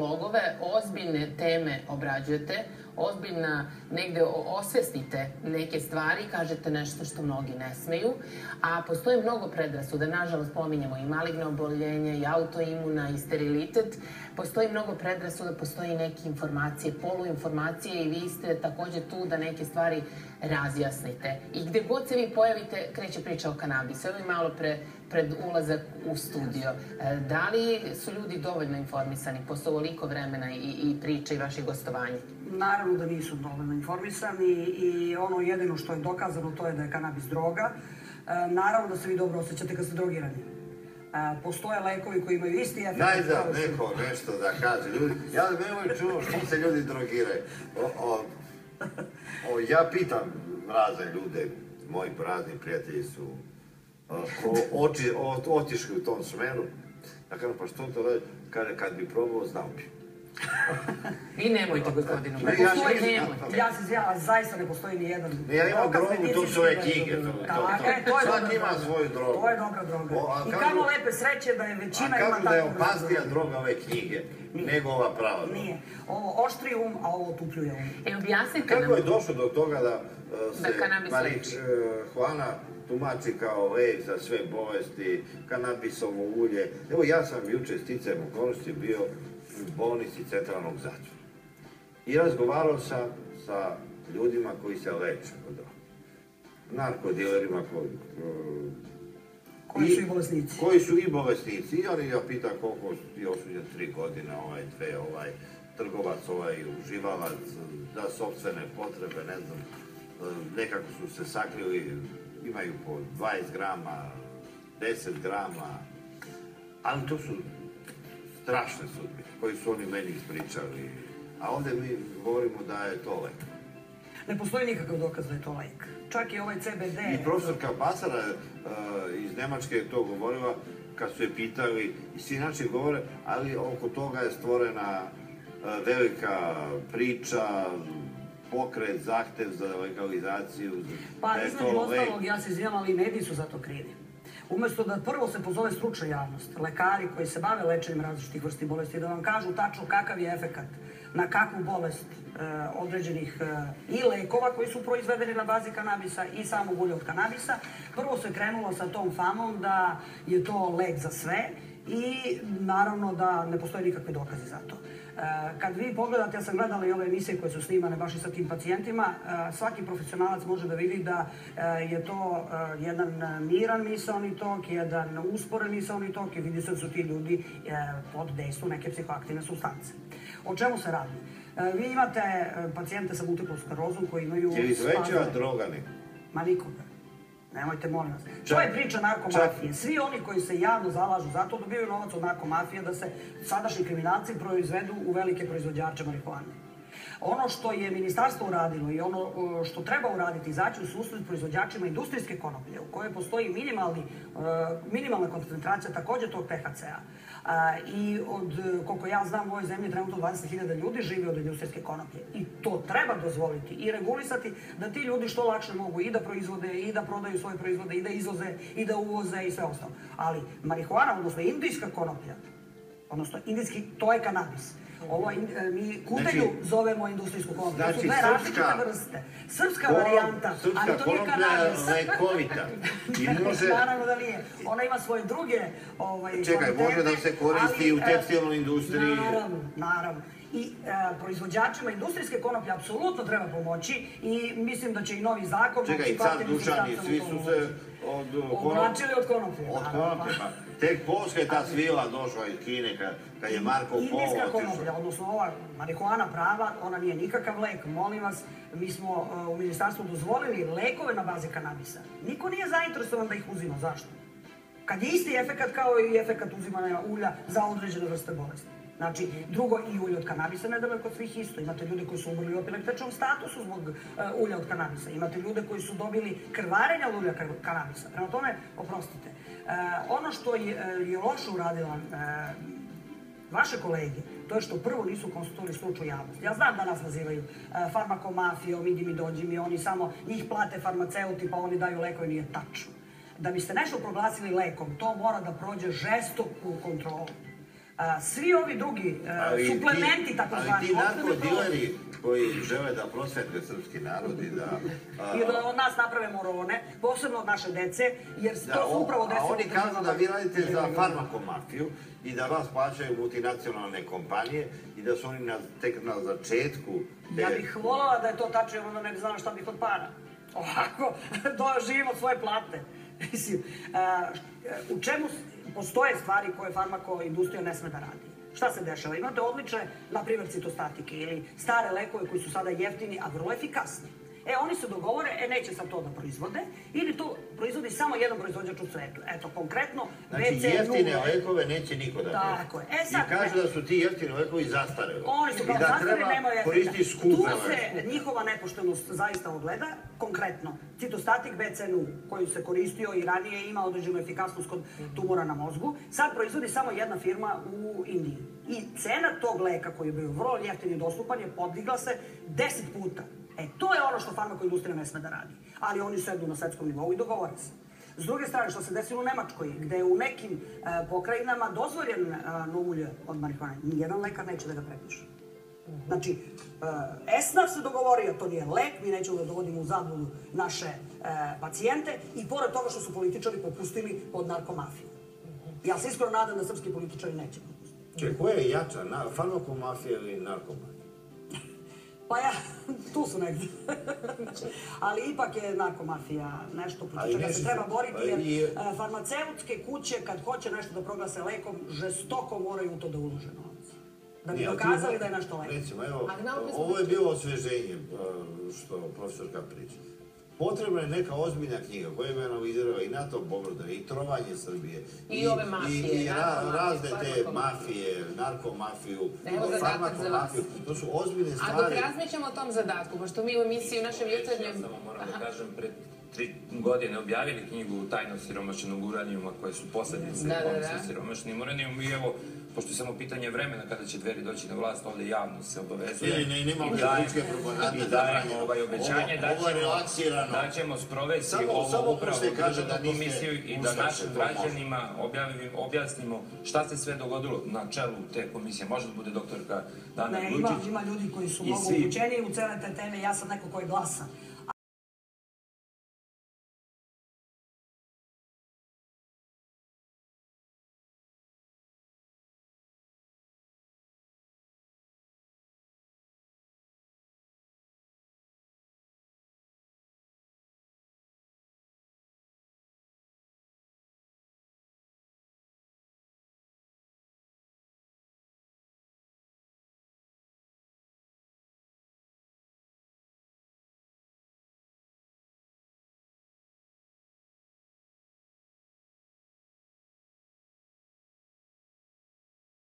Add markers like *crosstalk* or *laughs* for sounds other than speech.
blogove, ozbiljne teme obrađujete, ozbiljna negde osvestite neke stvari, kažete nešto što mnogi ne smeju, a postoji mnogo predrasuda, nažalost pominjamo i maligno oboljenje, i autoimuna, i sterilitet, postoji mnogo predrasuda, postoji neke informacije, poluinformacije i vi ste takođe tu da neke stvari razjasnite. I gde god se vi pojavite, kreće priča o kanabisu. Evo i malo pre, pred ulazak u studio. E, da li su ljudi dovoljno informisani posle ovoliko vremena i, i priče i vaših gostovanja? Naravno da nisu dovoljno informisani i ono jedino što je dokazano to je da je kanabis droga. E, naravno da se vi dobro osjećate kad ste drogirani. E, postoje lekovi koji imaju isti efekt. Daj da neko nešto da kaže. Ljudi, ja nemoj čuo što se ljudi drogiraju. O, o, o, ja pitam razne ljude, moji razni prijatelji su oči, o, otišli u tom smeru. Ja kažem, pa što to radi? Kaže, kad bi probao, znao bi. Vi nemojte, gospodinu. Ne postoji, nemojte. Ja se izvijam, zaista ne postoji ni jedan. Ne, ja imam drogu, to su ove knjige. To, to, Svaki ima svoju drogu. To je dobra droga. I kamo lepe sreće da je većina ima takvu drogu. A kažu da je opasnija droga ove knjige, nego ova prava droga. Nije. Ovo oštri um, a ovo tupljuje um. E, objasnite nam. Kako je došlo do toga da se Marić Juana tumači kao lek za sve bolesti, kanabisovo ulje. Evo ja sam juče sticajem okolnosti bio u bolnici centralnog zatvora. I razgovarao sam sa ljudima koji se leče od. Narkodilerima koji... Koji su i bolesnici. Koji su i bolesnici. I oni ja pitan koliko ti osuđen tri godine, ovaj, dve, ovaj, trgovac, ovaj, uživalac, za sobstvene potrebe, ne znam, nekako su se sakrili, imaju po 20 grama, 10 grama, ali to su strašne sudbine koji su oni meni ispričali. A ovde mi govorimo da je to lek. Ne postoji nikakav dokaz da je to lek. Čak i ovaj CBD... I profesorka Basara uh, iz Nemačke je to govorila kad su je pitali, i svi inače govore, ali oko toga je stvorena uh, velika priča, pokret, zahtev za legalizaciju. Pa, između ostalog, ja se izvijem, ali mediji su za to krivi. Umesto da prvo se pozove stručna javnost, lekari koji se bave lečenjem različitih vrsti bolesti, da vam kažu tačno kakav je efekat na kakvu bolest e, određenih e, i lekova koji su proizvedeni na bazi kanabisa i samog ulja od kanabisa. Prvo se krenulo sa tom famom da je to lek za sve i naravno da ne postoje nikakve dokaze za to. E, kad vi pogledate, ja sam gledala i ove emisije koje su snimane baš i sa tim pacijentima, e, svaki profesionalac može da vidi da e, je to jedan miran misalni tok, jedan usporen misalni tok i vidi se da su ti ljudi pod dejstvom neke psihoaktivne substance. O čemu se radi? Vi imate pacijente sa multiplom sklerozom koji imaju... Je izvećava droga neko? Ma nikoga. Nemojte, molim vas. To je priča narkomafije. Svi oni koji se javno zalažu za to dobijaju novac od narkomafije da se sadašnji kriminalci proizvedu u velike proizvođače marihuane. Ono što je ministarstvo uradilo i ono što treba uraditi, izaći u susret proizvođačima industrijske konoplje, u kojoj postoji minimalni, minimalna koncentracija takođe tog THC-a. I od, koliko ja znam, u ovoj zemlji trenutno 20.000 ljudi živi od industrijske konoplje. I to treba dozvoliti i regulisati da ti ljudi što lakše mogu i da proizvode, i da prodaju svoje proizvode, i da izvoze, i da uvoze i sve ostalo. Ali marihuana, odnosno indijska konoplja, odnosno indijski, to je kanabis Ovo, e, mi kutelju znači, zovemo industrijsku konoplju. Znači, to su znači, dve različite vrste. Srpska varijanta, srpska ali to nije kanabis. lekovita. *laughs* I može... Naravno da nije. Ona ima svoje druge ovaj, Čekaj, može da se koristi i u e, tekstilnoj industriji. Naravno, naravno i e, proizvođačima industrijske konoplje apsolutno treba pomoći i mislim da će i novi zakon... Čekaj, i car Dušani, svi su se od konoplje... od konoplje. Od konoplje, pa. Tek posle ta svila došla iz Kine, kad, kad je Marko Polo... Indijska konoplja, odnosno ova marihuana prava, ona nije nikakav lek, molim vas, mi smo uh, u ministarstvu dozvolili lekove na bazi kanabisa. Niko nije zainteresovan da ih uzima, zašto? Kad je isti efekat kao i efekat uzimanja ulja za određene vrste bolesti. Znači, drugo, i ulje od kanabisa ne delo kod svih isto. Imate ljude koji su umrli u epileptičnom statusu zbog uh, ulja od kanabisa. Imate ljude koji su dobili krvarenja od ulja kanabisa. Prema tome, oprostite. Uh, ono što je, uh, je loše uradila vaše kolege, to je što prvo nisu konsultovali stručnu javnost. Ja znam da nas nazivaju uh, farmakomafijom, idi mi dođi mi, oni samo, njih plate farmaceuti pa oni daju lekove, nije tačno. Da biste nešto proglasili lekom, to mora da prođe žestoku kontrolu A, svi ovi drugi a, Ali ti- suplementi, tako Ali zvani, ti otkrili to- narkodileri koji žele da prosvete srpski narod i da... a, i da od nas naprave morone, posebno od naše dece, jer Da, to o- upravo a desilo... oni kažu da vi radite za farmakomafiju i da vas plaćaju multinacionalne kompanije i da su oni na, tek na začetku te... Ja bih voljela da je to tačno, jer onda ne bi znala šta bih od para. Ovako, *laughs* da živim od svoje plate. *laughs* Mislim, a, u čemu postoje stvari koje farmakoindustrija ne sme da radi? Šta se dešava? Imate odlične, na primjer, citostatike ili stare lekove koji su sada jeftini, a vrlo efikasni. E, oni se dogovore, e, neće sad to da proizvode, ili to proizvodi samo jedan proizvođač u svetu. Eto, konkretno, Znači, BC jeftine nula. lekove neće niko da Tako je. E, sad, I kažu da su ti jeftini lekovi zastareli. Oni su kao I da treba nemaju efekta. koristiti skupe Tu se njihova nepoštenost zaista ogleda, konkretno. Citostatik BCNU, koji se koristio i ranije ima određenu efikasnost kod tumora na mozgu, sad proizvodi samo jedna firma u Indiji. I cena tog leka, koji je bio vrlo jeftin i dostupan, je podigla se 10 puta. E, to je ono što farmakoindustrija ne sme da radi. Ali oni sedu na svetskom nivou i dogovore se. S druge strane, što se desilo u Nemačkoj, gde u nekim e, pokrajinama dozvoljen e, od marihuane, nijedan lekar neće da ga prepiše. Znači, e, ESNAR se dogovorio, to nije lek, mi nećemo da dovodimo u zabludu naše e, pacijente i pored toga što su političari popustili pod narkomafiju. Ja se iskreno nadam da srpski političari neće popustiti. Čekaj, koja je jača, na, farmakomafija ili narkomafija? Pa ja, *laughs* tu su negdje. *laughs* Ali ipak je narkomafija nešto protiv čega se treba boriti, jer i- e, farmaceutske kuće kad hoće nešto da proglase lekom, žestoko moraju u to da ulože novac. Da bi dokazali da je nešto lek. Recimo, evo, smo ovo je bilo osveženje, uh, što profesorka priča. Potrebna je neka ozbiljna knjiga koja bi analizirala i NATO Bogroda, i trovanje Srbije, I ove mafije, i, i ra- razne te mafije, narkomafiju, farmakomafiju. To su ozbiljne A stvari. dok razmišljamo o tom zadatku, pošto mi u emisiji u našem jutarnjem... samo moram da kažem, pred tri godine objavili knjigu Tajno siromašenog uranijuma koje su posljedice Da, da, da, siromašnim uranijom i evo, pošto je samo pitanje vremena kada će dveri doći na vlast, ovde javno se obavezuje. Ne, ne, nemamo I dajem- političke propagande, I dajem zabranjeno. ovaj obećanje Ovo- da ovo je ćemo, relaksirano. da ćemo sprovesti Samo- ovo samo upravo kaže da komisiju i da našim građanima objasnimo šta se sve dogodilo na čelu te komisije. Može da bude doktorka Dana Ne, Lučić. ima, ima ljudi koji su i mnogo svi- upućeni u cele te teme, ja sam neko ko je glasan.